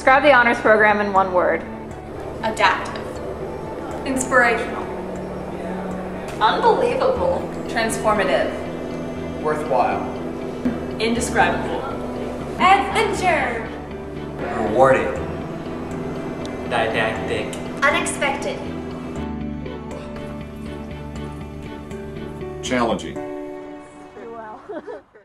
Describe the honors program in one word. Adaptive. Inspirational. Unbelievable. Transformative. Worthwhile. Indescribable. Adventure. Rewarding. Didactic. Unexpected. Challenging. Well.